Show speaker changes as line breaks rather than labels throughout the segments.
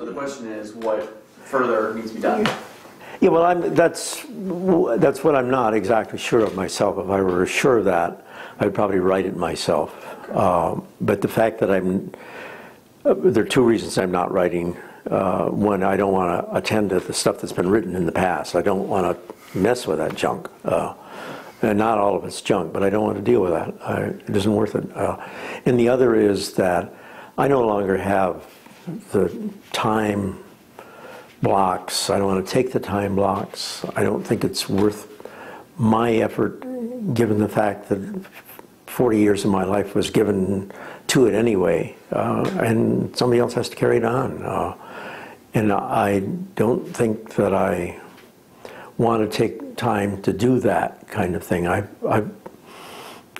So the question is, what further needs to be done?
Yeah, well, I'm, that's, that's what I'm not exactly sure of myself. If I were sure of that, I'd probably write it myself. Um, but the fact that I'm, uh, there are two reasons I'm not writing. Uh, one, I don't want to attend to the stuff that's been written in the past. I don't want to mess with that junk. Uh, and not all of it's junk, but I don't want to deal with that. I, it isn't worth it. Uh, and the other is that I no longer have the time blocks. I don't want to take the time blocks. I don't think it's worth my effort, given the fact that 40 years of my life was given to it anyway, uh, and somebody else has to carry it on. Uh, and I don't think that I want to take time to do that kind of thing. I, I,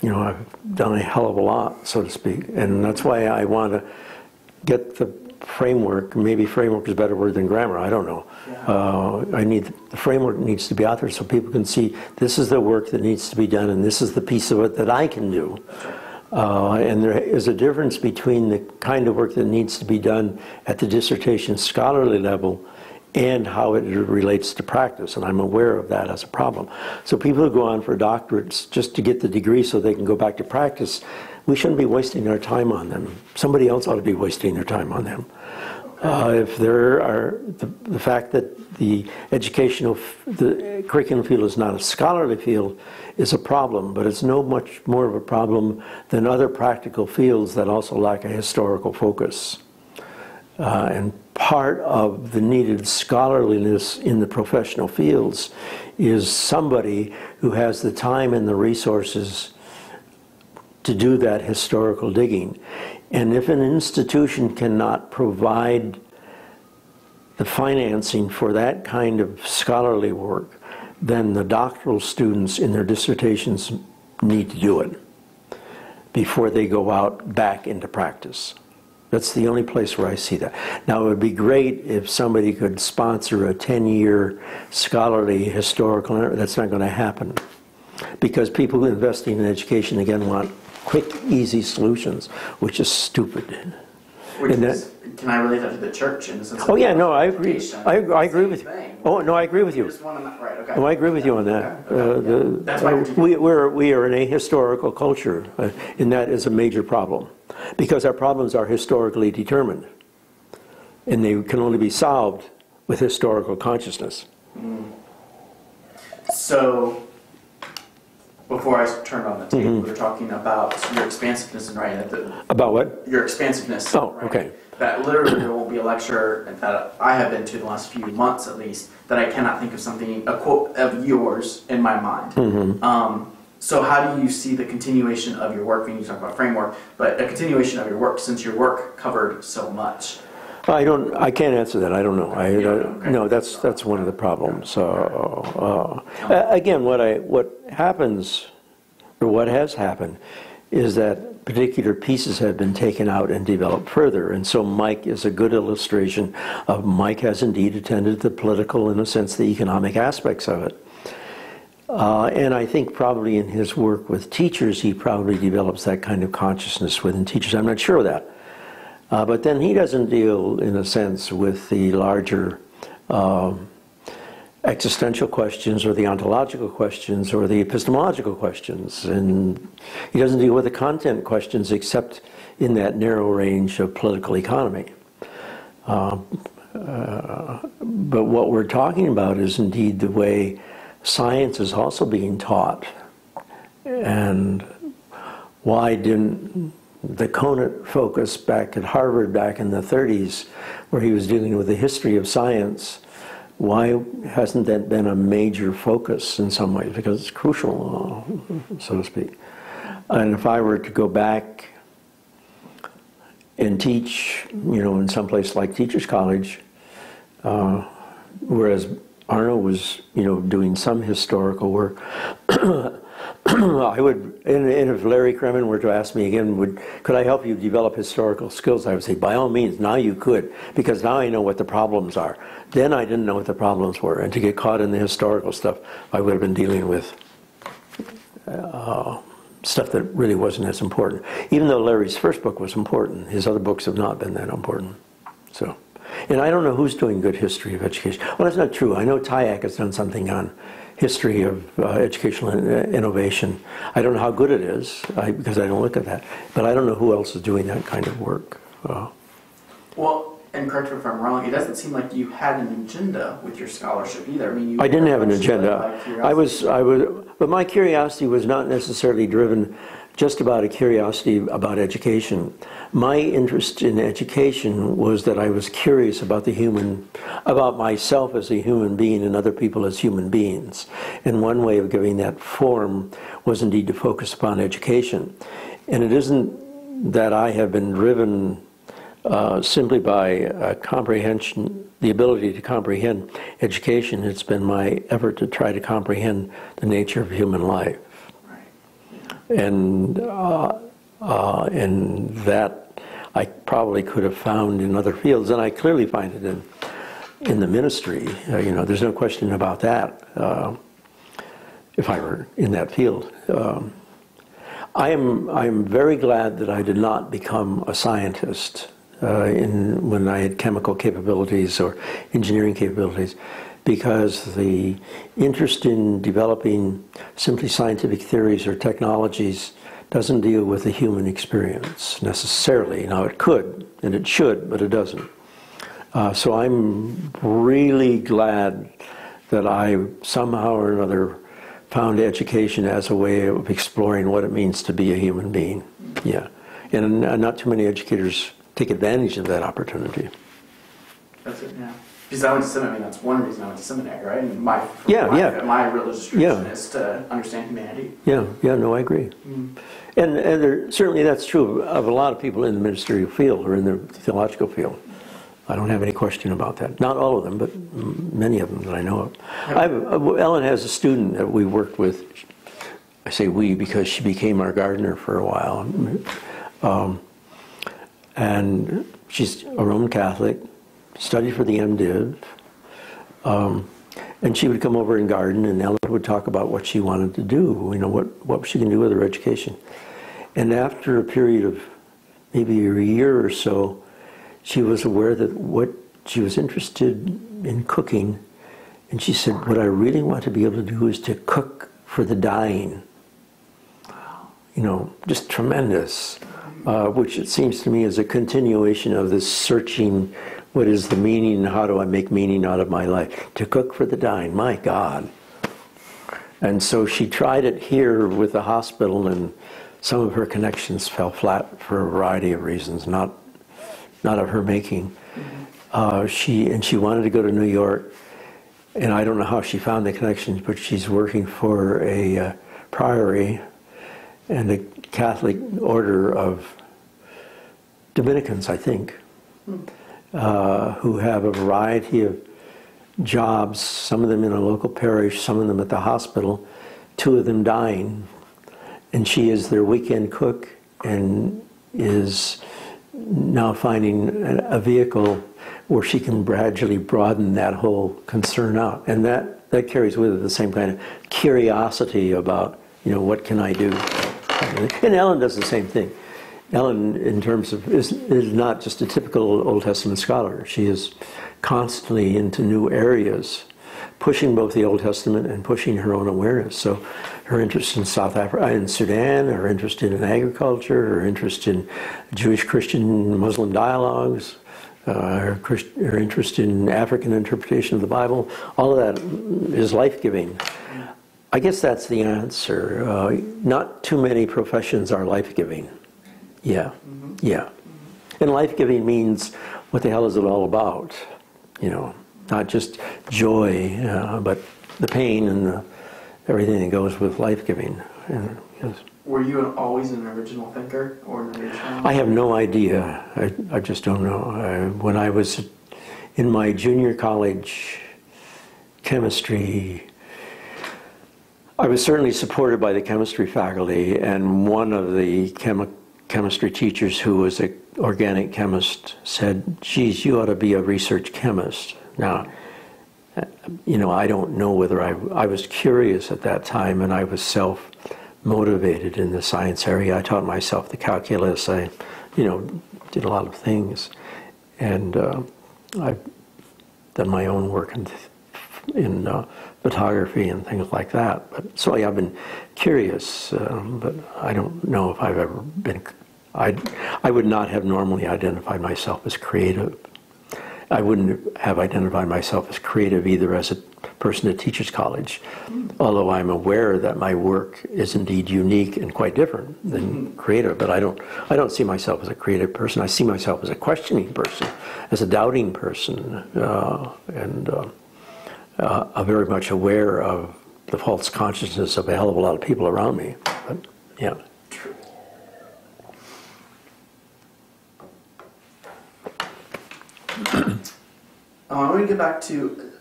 you know, I've done a hell of a lot, so to speak, and that's why I want to get the framework. Maybe framework is a better word than grammar. I don't know. Yeah. Uh, I need the framework needs to be out there so people can see this is the work that needs to be done, and this is the piece of it that I can do. Uh, and there is a difference between the kind of work that needs to be done at the dissertation scholarly level and how it relates to practice. And I'm aware of that as a problem. So people who go on for doctorates just to get the degree so they can go back to practice, we shouldn't be wasting our time on them. Somebody else ought to be wasting their time on them. Uh, if there are the, the, fact that the educational the curriculum field is not a scholarly field is a problem, but it's no much more of a problem than other practical fields that also lack a historical focus. Uh, and part of the needed scholarliness in the professional fields is somebody who has the time and the resources to do that historical digging. And if an institution cannot provide the financing for that kind of scholarly work, then the doctoral students in their dissertations need to do it before they go out back into practice. That's the only place where I see that. Now, it would be great if somebody could sponsor a 10 year scholarly historical, that's not going to happen. Because people investing in education, again, want quick, easy solutions, which is stupid.
Which is, can I relate that to the church in the sense?
Oh yeah, no, I agree. I, I agree with you. Oh no, I agree with you.
right, okay.
No, I agree with you on that. Uh, the, uh, we, we're, we are an ahistorical culture, uh, and that is a major problem, because our problems are historically determined, and they can only be solved with historical consciousness.
Mm. So before I turned on the tape, mm-hmm. we were talking about your expansiveness and writing. The,
about what?
Your expansiveness.
Oh, okay.
That literally there will be a lecture that I have been to the last few months at least that I cannot think of something a quote of yours in my mind. Mm-hmm. Um, so how do you see the continuation of your work? When you talk about framework, but a continuation of your work since your work covered so much.
I don't. I can't answer that. I don't know. I, uh, no. That's that's one of the problems. Uh, uh, again, what I what happens, or what has happened, is that particular pieces have been taken out and developed further. And so Mike is a good illustration of Mike has indeed attended the political, in a sense, the economic aspects of it. Uh, and I think probably in his work with teachers, he probably develops that kind of consciousness within teachers. I'm not sure of that. Uh, but then he doesn't deal, in a sense, with the larger um, existential questions or the ontological questions or the epistemological questions. And he doesn't deal with the content questions except in that narrow range of political economy. Uh, uh, but what we're talking about is indeed the way science is also being taught. And why didn't the Conant focus back at Harvard back in the 30s, where he was dealing with the history of science, why hasn't that been a major focus in some ways? Because it's crucial, uh, so to speak. And if I were to go back and teach, you know, in some place like Teachers College, uh, whereas Arno was, you know, doing some historical work, I would, and, and, if Larry Cremin were to ask me again, would could I help you develop historical skills? I would say, by all means, now you could, because now I know what the problems are. Then I didn't know what the problems were, and to get caught in the historical stuff, I would have been dealing with uh, stuff that really wasn't as important. Even though Larry's first book was important, his other books have not been that important. So, And I don't know who's doing good history of education. Well, that's not true. I know Tyack has done something on history of uh, educational in- innovation. I don't know how good it is I, because I don't look at that. But I don't know who else is doing that kind of work. Uh,
Well, and correct me if I'm wrong, it doesn't seem like you had an agenda with your scholarship either. I mean, you
I didn't have an
actually led by
agenda. I was, I was, but my curiosity was not necessarily driven just about a curiosity about education. My interest in education was that I was curious about the human, about myself as a human being and other people as human beings. And one way of giving that form was indeed to focus upon education. And it isn't that I have been driven uh, simply by uh, comprehension, the ability to comprehend education. It's been my effort to try to comprehend the nature of human life. And uh, uh, and that I probably could have found in other fields, and I clearly find it in in the ministry. Uh, you know, there's no question about that. Uh, if I were in that field. Um, I am I am very glad that I did not become a scientist uh, in when I had chemical capabilities or engineering capabilities, because the interest in developing simply scientific theories or technologies doesn't deal with the human experience necessarily. Now it could and it should, but it doesn't. Uh, so I'm really glad that I somehow or another found education as a way of exploring what it means to be a human being. Yeah. And not too many educators take advantage of that opportunity.
That's it, yeah. Because I went to seminary, that's one reason I went to seminary, right? And my,
Yeah,
my,
yeah.
my religious tradition
Yeah.
is to understand humanity.
Yeah, yeah, no, I agree. And, and there, certainly that's true of a lot of people in the ministerial field or in the theological field. I don't have any question about that. Not all of them, but many of them that I know of. I've, uh, Ellen has a student that we worked with. I say we because she became our gardener for a while. Um, and she's a Roman Catholic, studied for the MDiv. Um, and she would come over and garden, and Ellen would talk about what she wanted to do, you know, what, what she can do with her education. And after a period of maybe a year or so, she was aware that what she was interested in cooking, and she said, What I really want to be able to do is to cook for the dying. You know, just tremendous, uh, which it seems to me is a continuation of this searching what is the meaning, how do I make meaning out of my life? To cook for the dying, my God. And so she tried it here with the hospital, and some of her connections fell flat for a variety of reasons, not, not of her making. Uh, she, and she wanted to go to New York, and I don't know how she found the connections, but she's working for a uh, priory and a Catholic order of Dominicans, I think, uh, who have a variety of jobs, some of them in a local parish, some of them at the hospital, two of them dying. And she is their weekend cook and is now finding a vehicle where she can gradually broaden that whole concern out. And that, that carries with it the same kind of curiosity about, you know, what can I do? And Ellen does the same thing. Ellen, in terms of, is, is not just a typical Old Testament scholar. She is constantly into new areas, pushing both the Old Testament and pushing her own awareness. So her interest in South Africa, in Sudan, her interest in agriculture, her interest in Jewish Christian Muslim dialogues, uh, her, her interest in African interpretation of the Bible, all of that is life giving. I guess that's the answer. Uh, not too many professions are life giving. Yeah, yeah. And life giving means what the hell is it all about? You know, not just joy, uh, but the pain and the, everything that goes with life giving. Yes.
Were you an, always an original thinker or an original?
I have no idea. I, I just don't know. I, when I was in my junior college chemistry, I was certainly supported by the chemistry faculty, and one of the chemi- chemistry teachers who was an organic chemist said, geez, you ought to be a research chemist. Now, you know, I don't know whether I, I was curious at that time and I was self motivated in the science area. I taught myself the calculus. I, you know, did a lot of things. And uh, I've done my own work in, in uh, photography and things like that. But so I've been curious, um, but I don't know if I've ever been. I I would not have normally identified myself as creative. I wouldn't have identified myself as creative either as a person at Teachers College, although I'm aware that my work is indeed unique and quite different than creative. But I don't, I don't see myself as a creative person. I see myself as a questioning person, as a doubting person, uh, and uh, uh, I'm very much aware of the false consciousness of a hell of a lot of people around me. But yeah.
Uh, I want to get back to,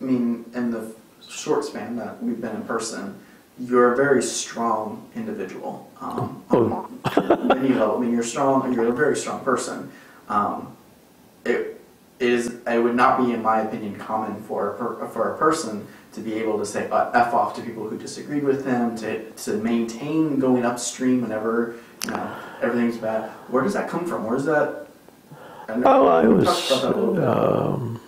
I mean, in the short span that we've been in person, you're a very strong individual. Um,
Oh.
on many levels. I mean, you're strong. You're a very strong person. Um, is. It would not be, in my opinion, common for a for a person to be able to say uh, f off to people who disagreed with them, to to maintain going upstream whenever you know everything's bad. Where does that come from? Where's that? I
Oh, I was.
talked about that a little bit.
Um,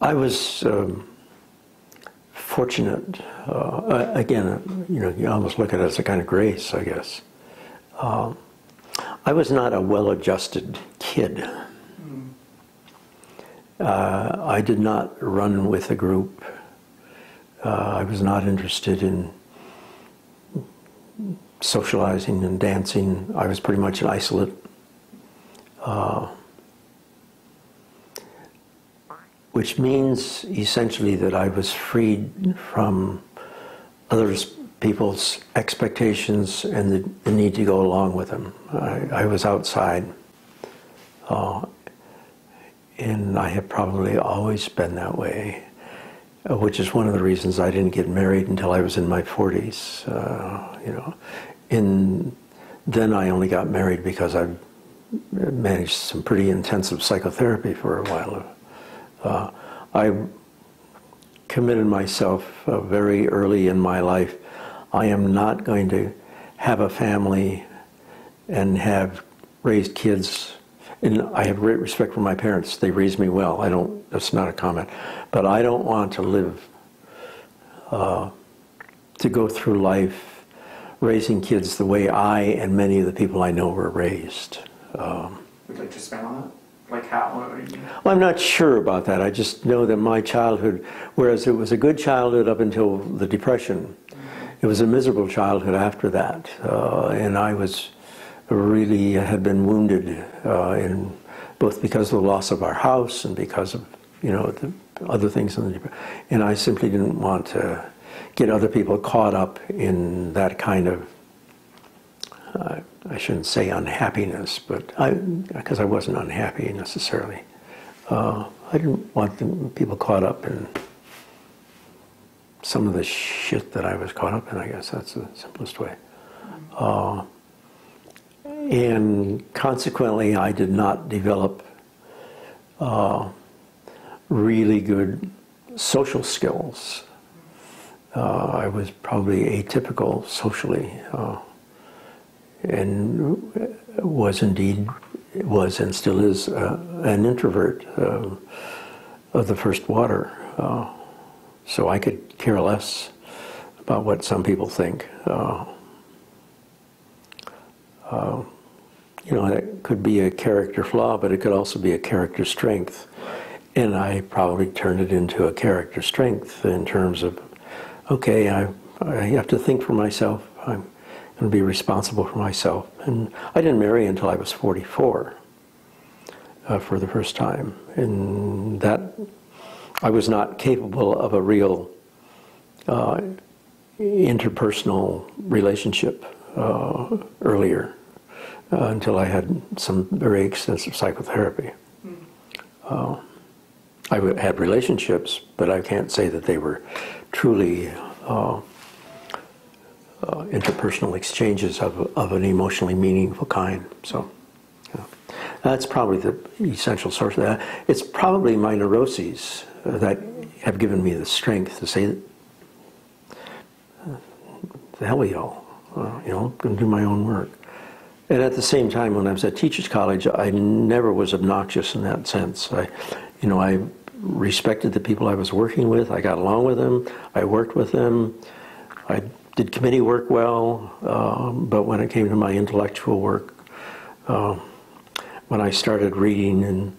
I was um, fortunate. Uh, again, you know, you almost look at it as a kind of grace, I guess. Um, I was not a well-adjusted kid. Uh, I did not run with a group. Uh, I was not interested in socializing and dancing. I was pretty much an isolate. Uh, which means essentially that I was freed from others people's expectations and the, the need to go along with them. I, I was outside. Uh, and I have probably always been that way, uh, which is one of the reasons I didn't get married until I was in my 40s. Uh, you know, in then I only got married because I managed some pretty intensive psychotherapy for a while. Uh, I committed myself uh, very early in my life. I am not going to have a family and have raised kids. And I have great respect for my parents. They raised me well. I don't, that's not a comment. But I don't want to live, uh, to go through life raising kids the way I and many of the people I know were raised. Um,
Would you like to expand on that? Like how? What do you mean?
well, I'm not sure about that. I just know that my childhood, whereas it was a good childhood up until the Depression, it was a miserable childhood after that. Uh, and I was really had been wounded uh, in both because of the loss of our house and because of you know the other things in the and I simply didn't want to get other people caught up in that kind of uh, I shouldn't say unhappiness, but I because I wasn't unhappy necessarily. Uh, I didn't want people caught up in some of the shit that I was caught up in. I guess that's the simplest way. Uh, and consequently, I did not develop uh, really good social skills. Uh, I was probably atypical socially, uh, and was indeed was and still is uh, an introvert uh, of the first water. So I could care less about what some people think. Uh, uh, you know, that could be a character flaw, but it could also be a character strength. And I probably turned it into a character strength in terms of, okay, I, I have to think for myself. I'm going to be responsible for myself. And I didn't marry until I was 44 uh, for the first time. And that, I was not capable of a real uh, interpersonal relationship uh, earlier uh, until I had some very extensive psychotherapy. Uh, I had relationships, but I can't say that they were truly uh, uh, interpersonal exchanges of, of an emotionally meaningful kind. So yeah. that's probably the essential source of that. It's probably my neuroses that have given me the strength to say, the hell with y'all. Uh, you know, I'm going to do my own work. And at the same time, when I was at Teachers College, I never was obnoxious in that sense. I, you know, I respected the people I was working with. I got along with them. I worked with them. I did committee work well. Um, but when it came to my intellectual work, uh, when I started reading in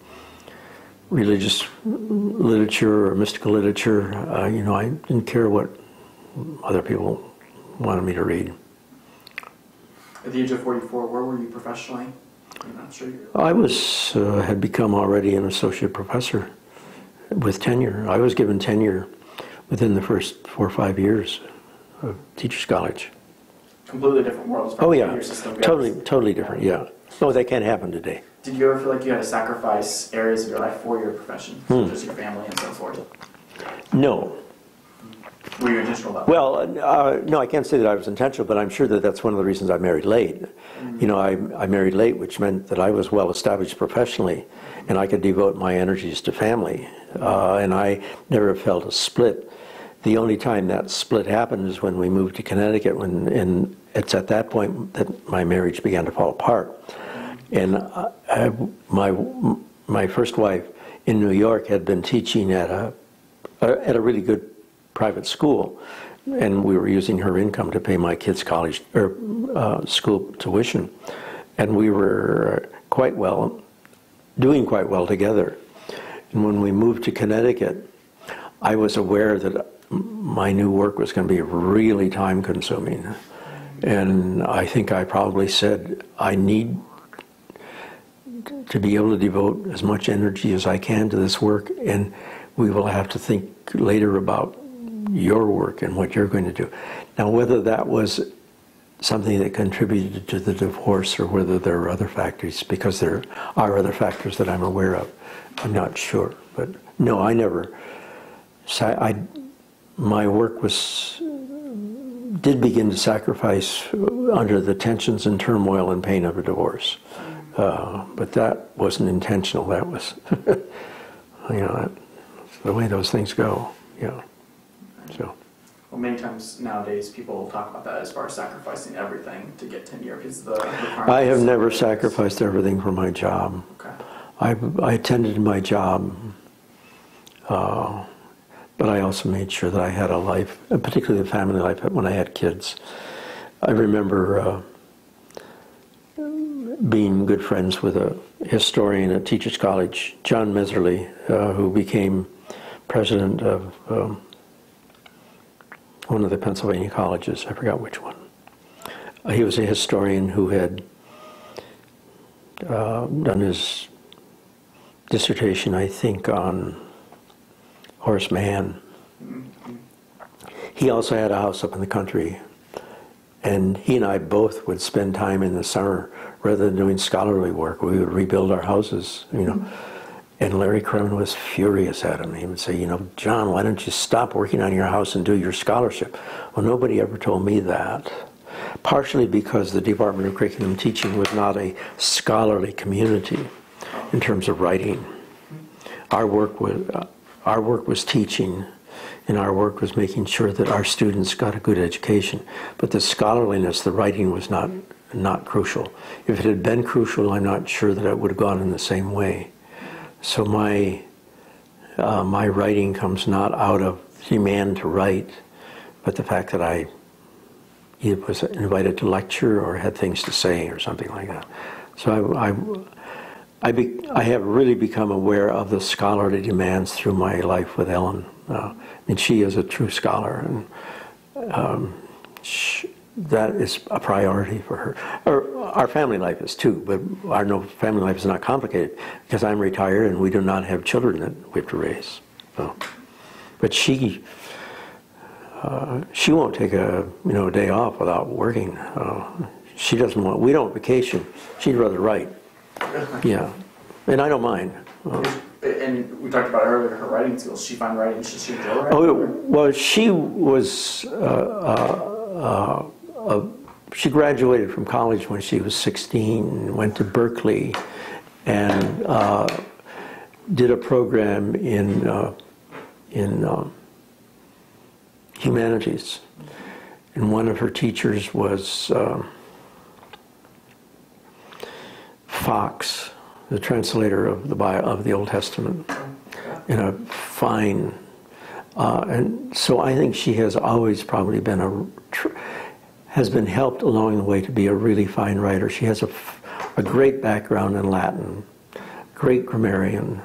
religious literature or mystical literature, uh, you know, I didn't care what other people wanted me to read.
At the age of 44, where were you professionally? I'm not sure.
I was uh, had become already an associate professor with tenure. I was given tenure within the first four or five years of Teachers College.
Completely different worlds.
Oh yeah, totally, totally different. Yeah, no, that can't happen today.
Did you ever feel like you had to sacrifice areas of your life for your profession,
Hmm.
as your family and so forth?
No,
Were you intentional about?
Well, uh, no, I can't say that I was intentional, but I'm sure that that's one of the reasons I married late. You know, I, I married late, which meant that I was well established professionally, and I could devote my energies to family. Uh, and I never felt a split. The only time that split happened is when we moved to Connecticut, when, and it's at that point that my marriage began to fall apart. And I, I, my, my first wife in New York had been teaching at a, at a really good private school, and we were using her income to pay my kids' college or uh, school tuition, and we were quite well, doing quite well together. And when we moved to Connecticut, I was aware that my new work was going to be really time consuming. And I think I probably said, I need to be able to devote as much energy as I can to this work, and we will have to think later about your work and what you're going to do. Now, whether that was something that contributed to the divorce or whether there are other factors, because there are other factors that I'm aware of, I'm not sure. But no, I never. sa- I, my work was did begin to sacrifice under the tensions and turmoil and pain of a divorce. Uh, but that wasn't intentional. That was, you know, that's the way those things go. Yeah. So.
Well, many times nowadays people talk about that as far as sacrificing everything to get tenure because the.
I have never sacrificed everything for my job.
Okay.
I, I attended my job, uh, but I also made sure that I had a life, and particularly a family life when I had kids. I remember uh, being good friends with a historian at Teachers College, John Miserly, uh, who became president of um, one of the Pennsylvania colleges. I forgot which one. Uh, he was a historian who had uh, done his dissertation, I think, on Horace Mann. He also had a house up in the country, and he and I both would spend time in the summer rather than doing scholarly work. We would rebuild our houses, you know. And Larry Cremin was furious at him. He would say, you know, John, why don't you stop working on your house and do your scholarship? Well, nobody ever told me that. Partially because the Department of Curriculum Teaching was not a scholarly community in terms of writing. Our work was, uh, our work was teaching, and our work was making sure that our students got a good education. But the scholarliness, the writing was not, not crucial. If it had been crucial, I'm not sure that it would have gone in the same way. So my, uh, my writing comes not out of demand to write, but the fact that I either was invited to lecture or had things to say or something like that. So I, I, I, be, I have really become aware of the scholarly demands through my life with Ellen. Uh, mean, she is a true scholar, and um, sh that is a priority for her. Or our family life is too, but our no family life is not complicated because I'm retired and we do not have children that we have to raise. So, but she, uh, she won't take a you know a day off without working. Uh, she doesn't want. We don't vacation. She'd rather write. Yeah, and I don't mind. Uh,
And we talked about earlier her writing skills. She find writing. She, she enjoy writing.
Oh, well, she was, uh, she graduated from college when she was 16, went to Berkeley, and uh, did a program in, uh, in uh, humanities. And one of her teachers was, uh, Fox, the translator of the Bi- of the Old Testament, in a fine. Uh, and so I think she has always probably been a has been helped along the way to be a really fine writer. She has a, a great background in Latin, great grammarian,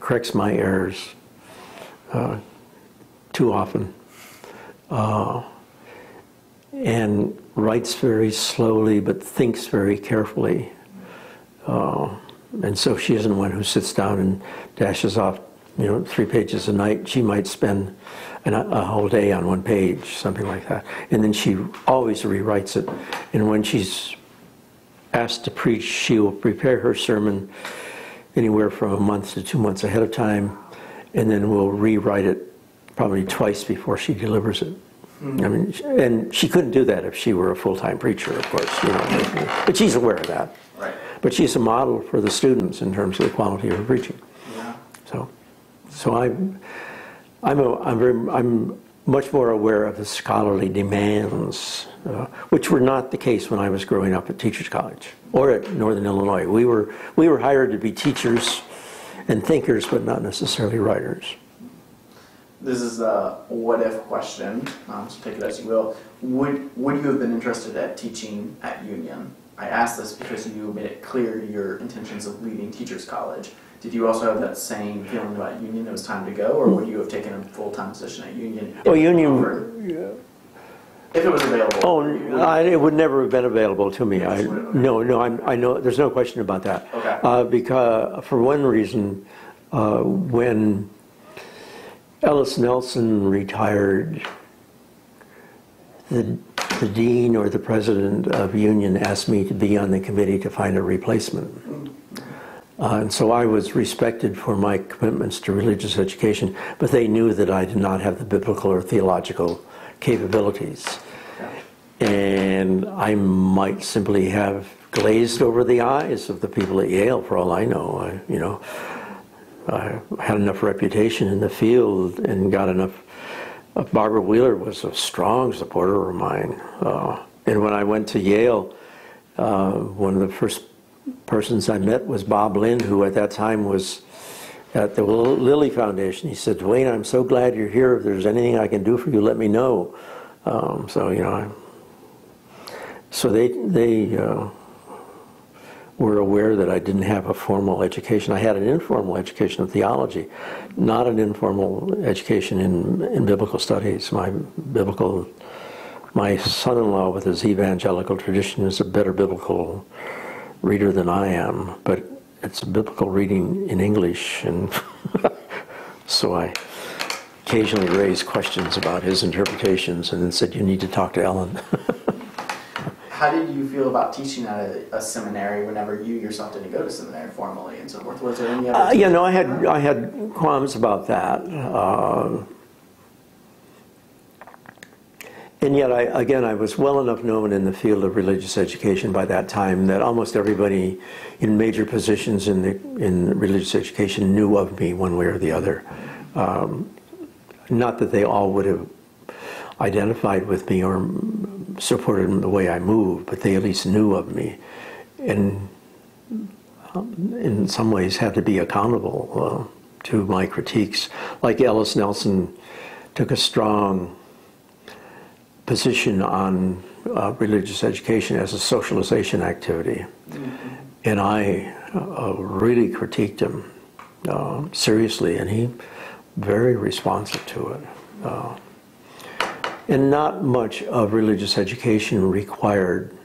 corrects my errors uh, too often, uh, and writes very slowly but thinks very carefully. Uh, and so she isn't one who sits down and dashes off, you know, three pages a night. She might spend an, a whole day on one page, something like that. And then she always rewrites it. And when she's asked to preach, she will prepare her sermon anywhere from a month to two months ahead of time, and then will rewrite it probably twice before she delivers it. Mm. I mean, and she couldn't do that if she were a full-time preacher, of course, you know. But she's aware of that.
Right.
But she's a model for the students in terms of the quality of her preaching.
Yeah.
So, so I'm, I'm, a, I'm very, I'm much more aware of the scholarly demands, uh, which were not the case when I was growing up at Teachers College or at Northern Illinois. We were, we were hired to be teachers and thinkers, but not necessarily writers.
This is a what if question, um, so take it as you will. Would, would you have been interested at teaching at Union? I ask this because you made it clear your intentions of leaving Teachers College. Did you also have that same feeling about Union? It was time to go, or would you have taken a full time position at Union? if
Well, Union-
offered? If it was available.
Oh, I, it would never have been available to me. I, no, no, I'm, I know, there's no question about that.
Okay.
Uh, because, for one reason, uh, when Ellis Nelson retired, the, the dean or the president of Union asked me to be on the committee to find a replacement. Uh, and so I was respected for my commitments to religious education, but they knew that I did not have the biblical or theological capabilities. And I might simply have glazed over the eyes of the people at Yale, for all I know. I, you know, I had enough reputation in the field and got enough. Uh, Barbara Wheeler was a strong supporter of mine. Uh, and when I went to Yale, uh, one of the first persons I met was Bob Lynn, who at that time was at the Lilly Foundation. He said, Dwayne, I'm so glad you're here. If there's anything I can do for you, let me know. Um, so, you know, I, so they, they uh, were aware that I didn't have a formal education. I had an informal education in theology, not an informal education in, in biblical studies. My biblical, my son-in-law with his evangelical tradition is a better biblical reader than I am, but it's a biblical reading in English, and so I occasionally raise questions about his interpretations and then said, you need to talk to Ellen.
How did you feel about teaching at a, a seminary whenever you yourself didn't go to seminary formally and so forth? Was there any other?
Uh, you know, I had I had qualms about that, uh, and yet, I again, I was well enough known in the field of religious education by that time that almost everybody in major positions in the in religious education knew of me one way or the other. Um, not that they all would have identified with me or supported the way I moved, but they at least knew of me, and um, in some ways had to be accountable uh, to my critiques. Like Ellis Nelson took a strong position on uh, religious education as a socialization activity, and I uh, really critiqued him uh, seriously, and he very responsive to it. Uh, and not much of religious education required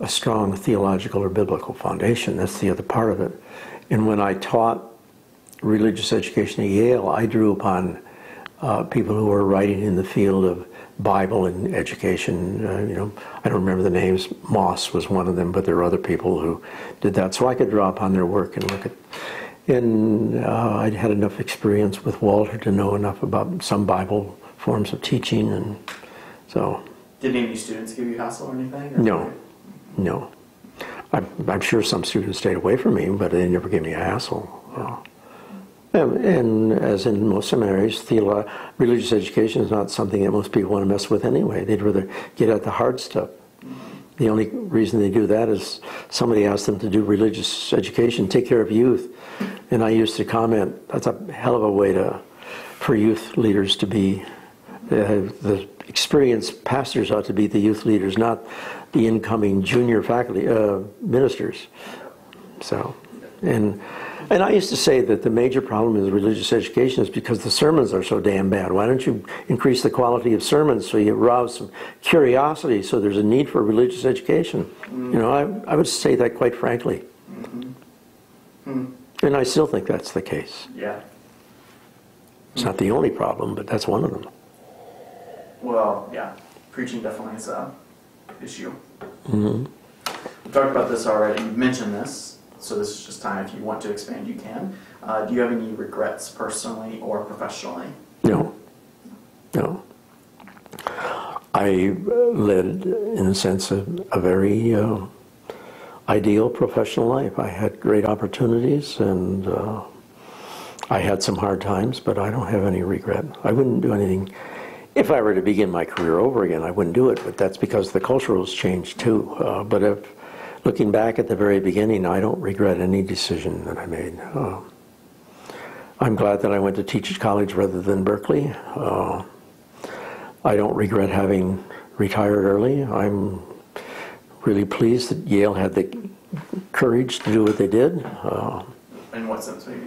a strong theological or biblical foundation. That's the other part of it. And when I taught religious education at Yale, I drew upon uh, people who were writing in the field of Bible and education. Uh, you know, I don't remember the names. Moss was one of them, but there were other people who did that. So I could draw upon their work and look at. And uh, I'd had enough experience with Walter to know enough about some Bible forms of teaching, and so
Did any students give you hassle or anything? or-
no, no. I'm, I'm sure some students stayed away from me, but they never gave me a hassle. Uh, and, as in most seminaries, theolo- religious education is not something that most people want to mess with anyway. They'd rather get at the hard stuff. The only reason they do that is somebody asked them to do religious education, take care of youth. And I used to comment, that's a hell of a way to, for youth leaders to be. Uh, The experienced pastors ought to be the youth leaders, not the incoming junior faculty, uh, ministers. So, and, and I used to say that the major problem with religious education is because the sermons are so damn bad. Why don't you increase the quality of sermons so you arouse some curiosity so there's a need for religious education? Mm-hmm. You know, I, I would say that quite frankly. Mm-hmm. Mm-hmm. And I still think that's the case.
Yeah.
It's not the only problem, but that's one of them.
Well, yeah. Preaching definitely is a issue. We talked about this already. You mentioned this, so this is just time. If you want to expand, you can. Uh, do you have any regrets personally or professionally?
No, no. I led, in a sense, a, a very uh, ideal professional life. I had great opportunities and uh, I had some hard times, but I don't have any regret. I wouldn't do anything. If I were to begin my career over again, I wouldn't do it, but that's because the culture has changed too. Uh, but if, looking back at the very beginning, I don't regret any decision that I made. Uh, I'm glad that I went to Teachers College rather than Berkeley. Uh, I don't regret having retired early. I'm really pleased that Yale had the courage to do what they did uh,
In what sense, maybe?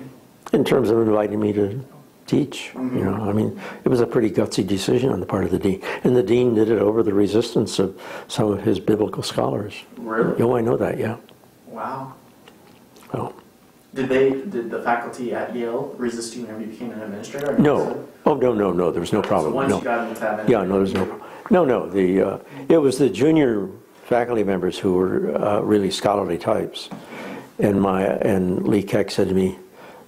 in terms of inviting me to teach. You know, I mean, it was a pretty gutsy decision on the part of the dean, and the dean did it over the resistance of some of his biblical scholars.
Really?
Oh, I know that. Yeah.
Wow.
Well,
Did they? Did the faculty at Yale resist you whenever you became an administrator?
no. Oh no, no, no. There was no
So
problem.
once
no.
you got into that,
Yeah, no, there's no, no, no, the, uh, it was the junior faculty members who were uh, really scholarly types. And my, and Lee Keck said to me,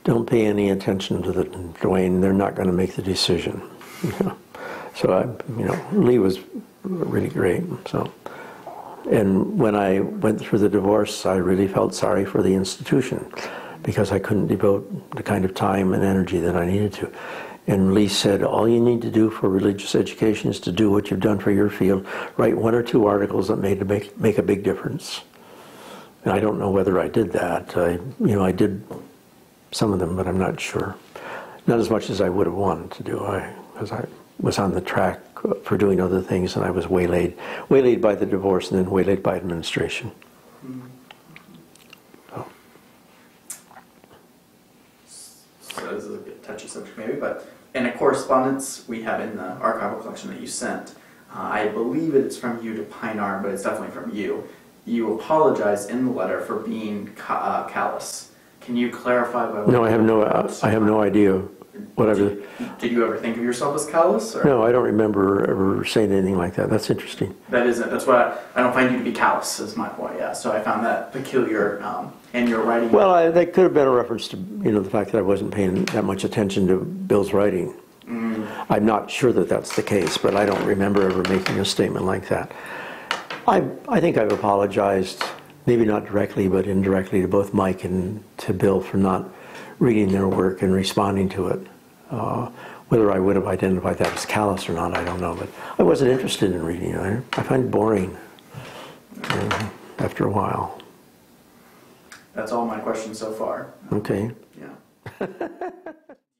don't pay any attention to the, Dwayne, they're not gonna make the decision. So I, you know, Lee was really great, so. And when I went through the divorce, I really felt sorry for the institution because I couldn't devote the kind of time and energy that I needed to. And Lee said, all you need to do for religious education is to do what you've done for your field, write one or two articles that made make, make a big difference. And I don't know whether I did that. I, you know, I did some of them, but I'm not sure. Not as much as I would have wanted to do. I, because I was on the track for doing other things, and I was waylaid, waylaid by the divorce, and then waylaid by administration. So,
So this is a bit touchy subject maybe, but in a correspondence we have in the archival collection that you sent, uh, I believe it's from you to Pinar, but it's definitely from you. You apologize in the letter for being ca- uh, callous. Can you clarify by what?
no, I have no, I have no idea whatever.
Did, did you ever think of yourself as callous? Or?
No, I don't remember ever saying anything like that. That's interesting.
That isn't. That's why I, I don't find you to be callous. Is my point. Yeah. So I found that peculiar um, in your writing.
Well, I, that could have been a reference to, you know, the fact that I wasn't paying that much attention to Bill's writing. I'm not sure that that's the case, but I don't remember ever making a statement like that. I, I think I've apologized, maybe not directly, but indirectly to both Mike and to Bill for not reading their work and responding to it. Uh, whether I would have identified that as callous or not, I don't know, but I wasn't interested in reading it. I, I find it boring uh, after a while.
That's all my questions so far.
Okay.
Yeah.